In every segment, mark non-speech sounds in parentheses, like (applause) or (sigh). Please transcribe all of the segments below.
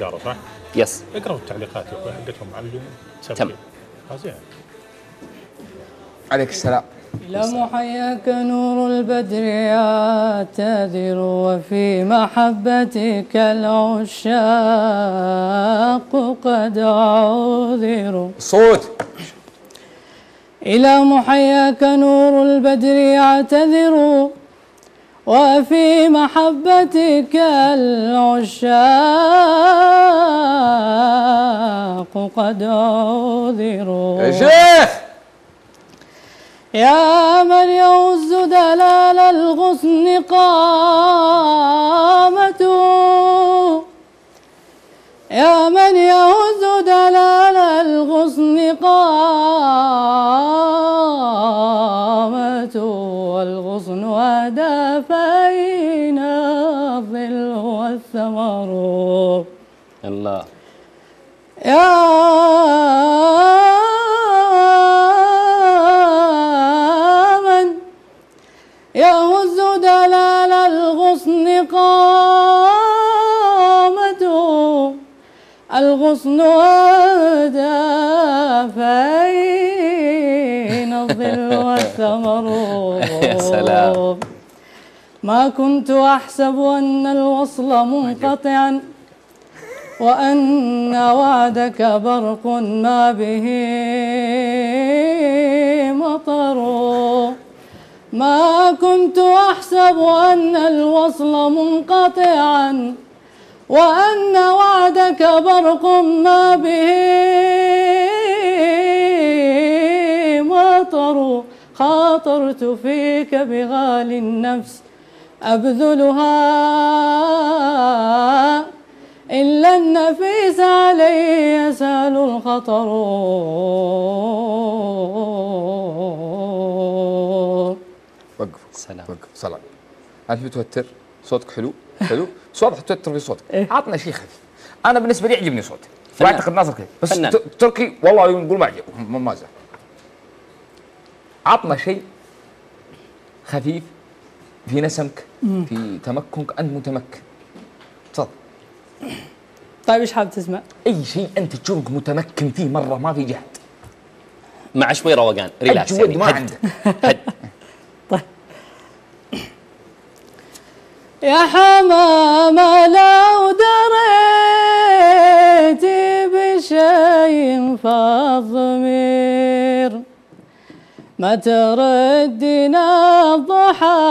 قاروا صح؟ يس اقرأوا التعليقات حقتهم معلم تم. آه، زين. عليك السلام. إلى محياك نور البدر يعتذر وفي محبتك العشاق قد عذروا صوت. إلى محياك نور البدر يعتذر وفي محبتك العشاق قد عذروا. يا شيخ! يا من يعز دلال الغصن قامته والثمر الله. يا من يهز دلال الغصن قامته. الغصن هدافين الظل والثمر. (laughs) يا سلام. ما كنت أحسب أن الوصل منقطعا وأن وعدك برق ما به مطر. ما كنت أحسب أن الوصل منقطعا وأن وعدك برق ما به مطر. خاطرت فيك بغالي النفس أبذلها إلا النفيس علي يسال الخطر. وقف. سلام. وقف. صلاة انت متوتر صوتك حلو؟ حلو. بس واضح توتر في صوتك. إيه. عطنا شيء خفيف. أنا بالنسبة لي يعجبني صوتك فنان. وأعتقد ناصر كذا بس تركي والله نقول ما عجب ما مازح عطنا شيء خفيف في نسمك في تمكنك انت متمكن تفضل طيب إيش حاب تسمع؟ أي شيء أنت تشوفك متمكن فيه مرة ما في جهد مع شوي روقان ريلاكس يعني ما. عندك. (laughs) طيب يا حمامة ما تردنا الضحى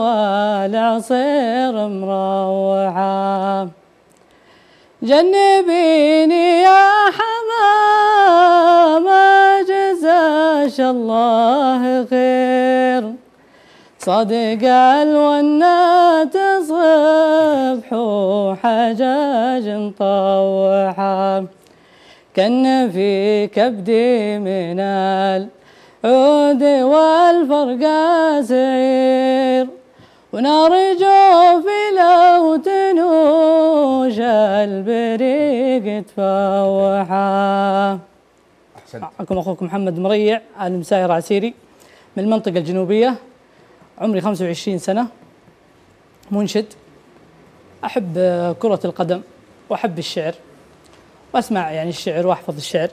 والعصير مروعه جنبيني يا حمامة جزاش الله خير. صدق الونات صبح وحجاج مطوحة كان في كبدي من العود والفرقة سعير ونار جوفي لو تنوش البريق تفوحه أحسنت. معكم أخوكم محمد مريع عالم سائر عسيري من المنطقة الجنوبية عمري 25 سنة منشد. أحب كرة القدم وأحب الشعر وأسمع يعني الشعر وأحفظ الشعر.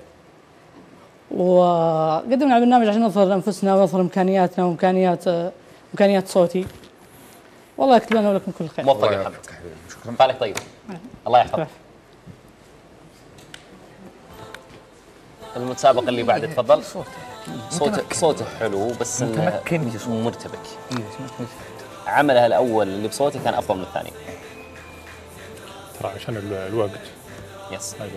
وقدمنا برنامج عشان نظهر أنفسنا ونظهر إمكانياتنا وإمكانيات آه، إمكانيات صوتي. والله يكتب لنا ولكم كل خير. موفق يا محمد. حبيبي شكرا. بالك طيب الله يحفظك. المتسابقة اللي بعد تفضل. صوته صوته حلو بس إنه متمكن. مرتبك. أيوه سمعت عمله الأول اللي بصوته كان أفضل من الثاني. ترى عشان ال- الوقت. يس ما يبي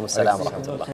نطول السلام ورحمة الله.